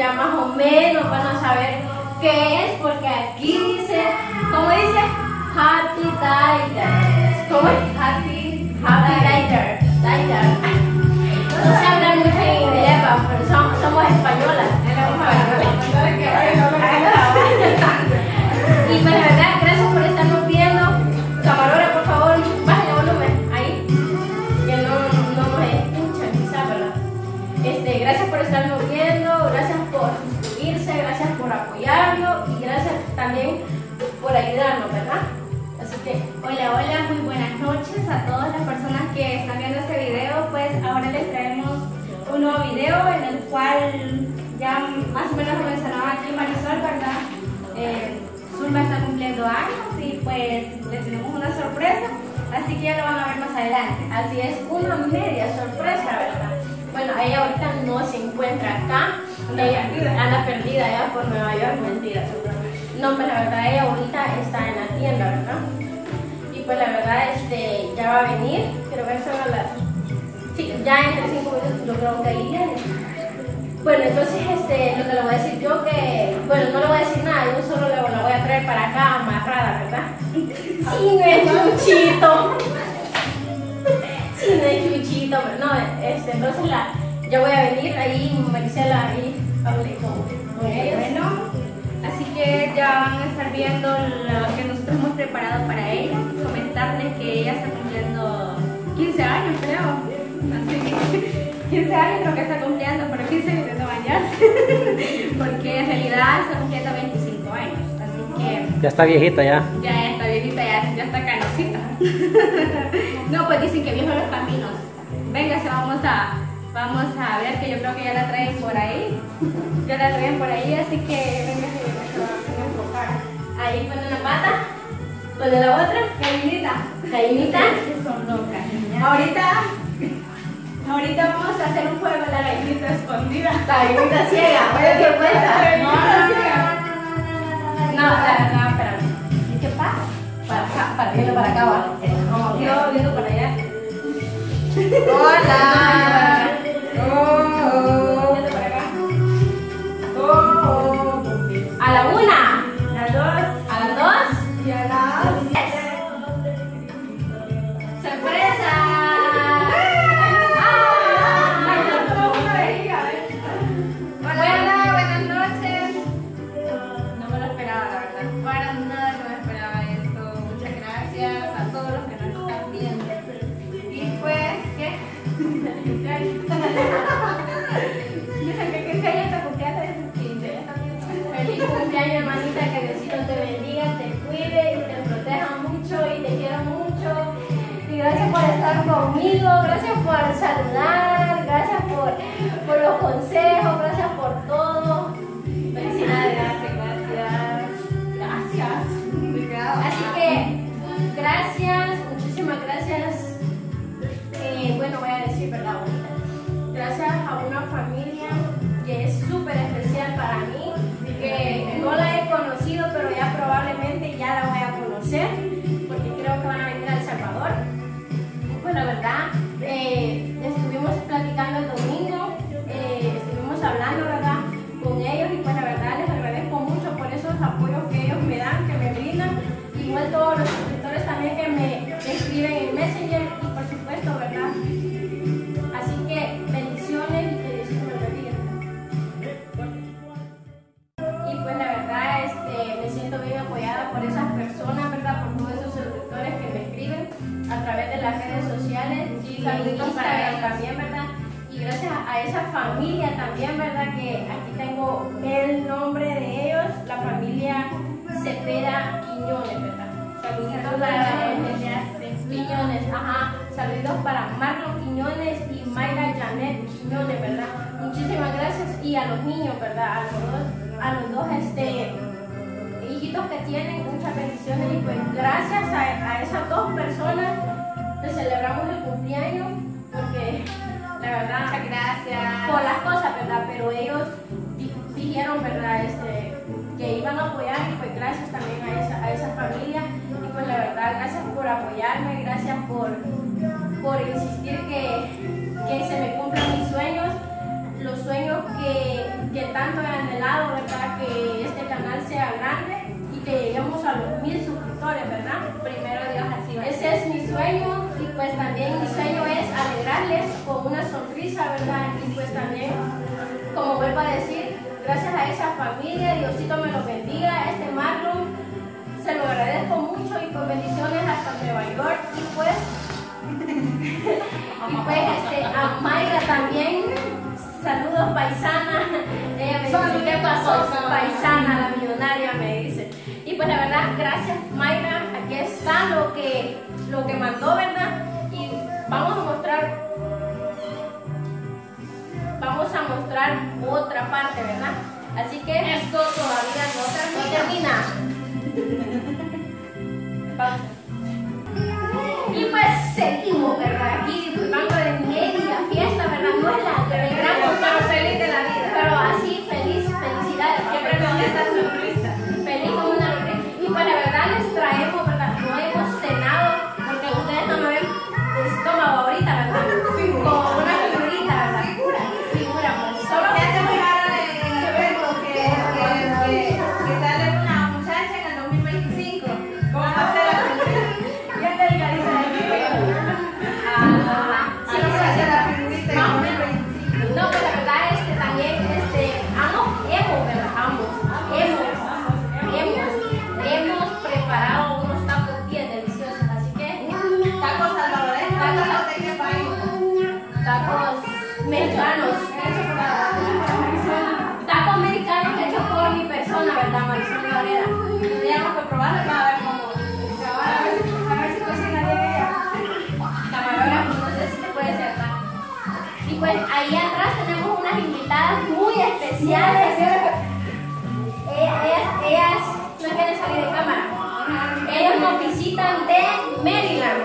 a ver qué es, porque aquí dice, ¿cómo dice? Happy Dider. ¿Cómo es? Happy, happy Dider. Dider. No sé hablar mucho en inglés, pero som- somos españolas. Ayudarnos, ¿verdad? Así que, Hola, hola, muy buenas noches a todas las personas que están viendo este video. Pues ahora les traemos un nuevo video en el cual ya más o menos lo mencionaba aquí Marisol, ¿verdad? Eh, Zulma está cumpliendo años y pues le tenemos una sorpresa, así que ya lo van a ver más adelante. así es, una media sorpresa, ¿verdad? Bueno, ella ahorita no se encuentra acá, Anda ella perdida. anda perdida allá por Nueva York, mentira. No, pues la verdad, ella ahorita está en la tienda, ¿verdad? Y pues la verdad, este, ya va a venir, quiero ver son a las... Sí, ya entre cinco minutos yo creo que ahí viene. Bueno, entonces este, lo que le voy a decir yo que, bueno, no le voy a decir nada, yo solo le, la voy a traer para acá amarrada, ¿verdad? Sin el chuchito. Sin el chuchito, pero no, este, entonces la, yo voy a venir ahí, Marisela, ahí hablé con, con ellos. Bueno, así que ya van a estar viendo lo que nosotros hemos preparado para ella. Comentarles que ella está cumpliendo 15 años, creo. Así que 15 años creo que está cumpliendo, pero 15 intentó bañarse. Porque en realidad está cumpliendo 25 años. Así que Ya está viejita ya. ya, está viejita, ya, ya está canosita. no, pues dicen que viejos los caminos. Véngase, vamos a, vamos a ver que yo creo que ya la traen por ahí. Ya la traen por ahí, así que véngase, Ahí pone una pata, pone la otra, Carinita. Cainita. Que son locas. Ahorita, Ahorita vamos a hacer un juego de la gallinita escondida. Cainita ciega, oye, ¿qué cuesta? No, no, no, No, la, no, espérame. ¿Y qué pasa? Para acá, para viendo para acá, va. No, yo viendo para allá. Hola. Oh. Gracias por estar conmigo, gracias por saludar, gracias por, por los consejos, gracias por todo. Felicidades. Gracias, gracias. Gracias. Así que, gracias, muchísimas gracias. Eh, bueno, voy a decir, ¿verdad? Bonita. Gracias a una familia que es súper especial para mí, que no la he conocido, pero ya probablemente ya la voy a conocer, saluditos para ellos. también, ¿verdad? Y gracias a esa familia también, ¿verdad? Que aquí tengo el nombre de ellos, la familia Cepeda Quiñones, ¿verdad? Saluditos para Quiñones, ajá. Saludos para Marlon Quiñones y Mayra Janet Quiñones, ¿verdad? Muchísimas gracias. Y a los niños, ¿verdad? A los dos, a los dos este, hijitos que tienen, muchas bendiciones. Y pues gracias a, a esas dos personas les celebramos el cumpleaños porque la verdad Muchas gracias. por las cosas, ¿verdad? Pero ellos di- dijeron, ¿verdad? Este, que iban a apoyar y pues gracias también a esa, a esa familia. Y pues la verdad, gracias por apoyarme, gracias por, por insistir que, que se me cumplan mis sueños, los sueños que, que tanto he anhelado, ¿verdad? Que este canal sea grande y que lleguemos a los mil suscriptores, ¿verdad? Primero Dios así va. Ese es mi sueño pues también mi sueño es alegrarles con una sonrisa, ¿verdad? Y pues también, como vuelvo a decir, gracias a esa familia, Diosito me lo bendiga, este Marlon, se lo agradezco mucho y pues bendiciones hasta Nueva York y pues, y pues este, a Mayra también, saludos paisana, ella me dice, ¿qué pasó? Paisana, la millonaria me dice. Y pues la verdad, gracias Mayra, aquí está lo que, lo que mandó, ¿verdad? Otra parte, ¿verdad? Así que esto todavía no, tacos mexicanos, tacos americanos hechos por mi persona, ¿verdad, Marisol Cabrera? Tendríamos que probarlo para ver cómo. A ver a ver si cocina bien ella. No sé si se puede ser, ¿verdad? Y pues ahí atrás tenemos unas invitadas muy especiales. Ellas, ellas, ellas no quieren salir de cámara. Ellos nos visitan de Maryland,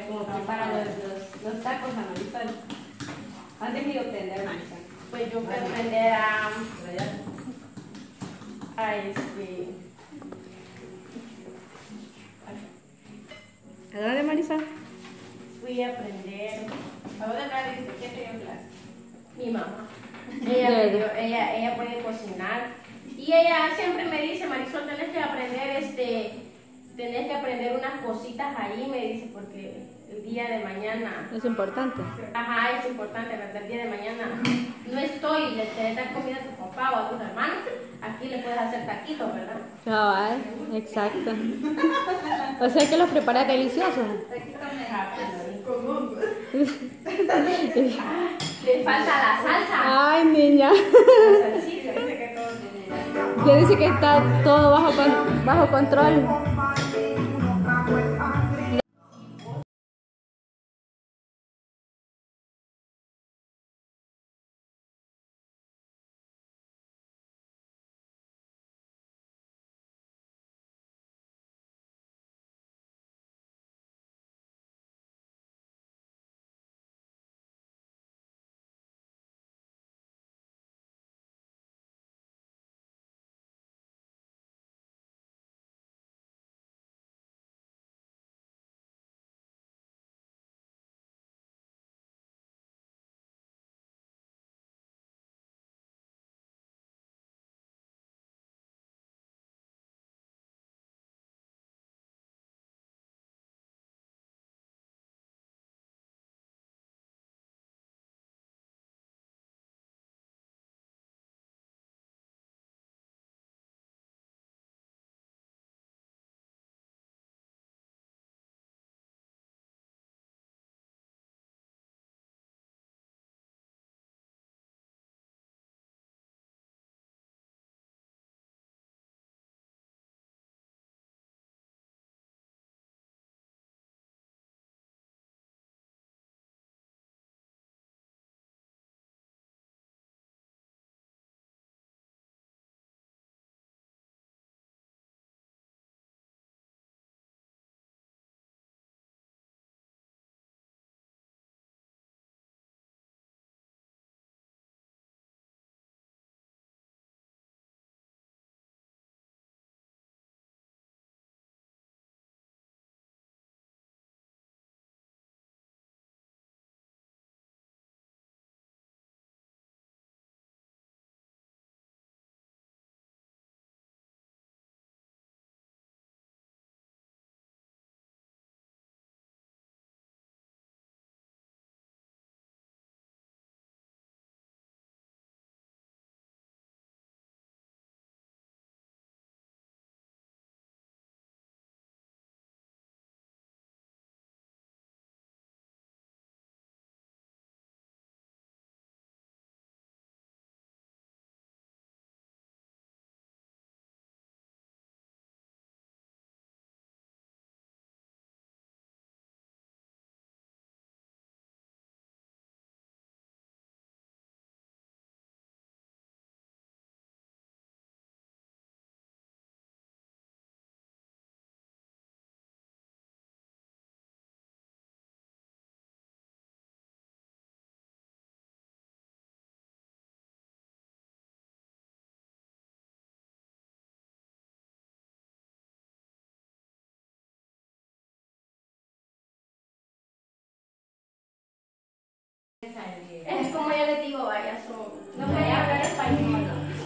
ver cómo prepara los, los, los tacos a Marisol. Antes de obtener Marisol. Pues yo fui a aprender a, a este. ¿A dónde Marisol? Fui a aprender. ¿A dónde nadie dice? ¿Quién te dio clase? Mi mamá. Ella, me dio- ella, ella puede cocinar. Y ella siempre me dice, Marisol, tenés que aprender este. Tenés que aprender unas cositas ahí, me dice, porque el día de mañana. Es importante. Ajá, es importante. El día de mañana no estoy, le querés dar comida a tu papá o a tus hermanos, aquí le puedes hacer taquitos, ¿verdad? Cabal, exacto. O sea que los preparas deliciosos. Le falta la salsa. Ay, niña. La salsita, dice que todo Ya dice que está todo bajo, bajo control.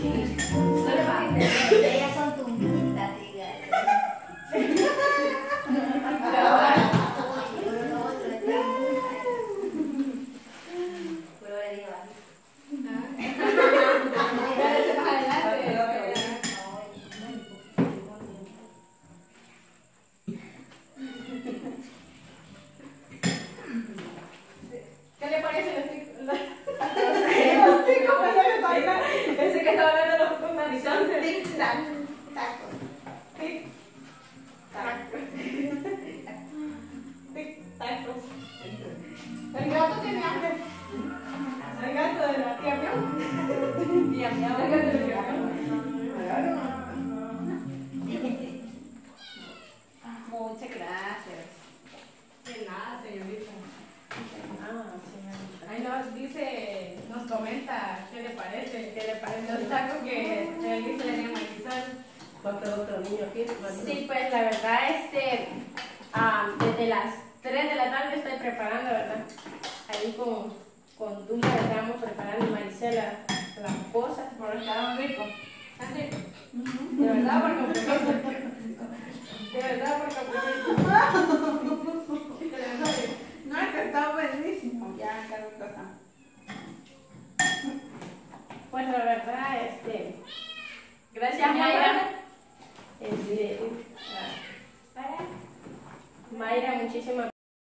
Solo Sí, pues la verdad, este, desde las 3 de la tarde estoy preparando, ¿verdad? Ahí con, con Dulce estamos preparando y Marisela las cosas. Por estaban ricos. ¿Están ricos? De verdad, por compromiso. De verdad, por compromiso. No, es que está buenísimo. Ya, qué rico está. Pues la verdad, este, gracias Mayra. Este, ah, Mayra, muchísimas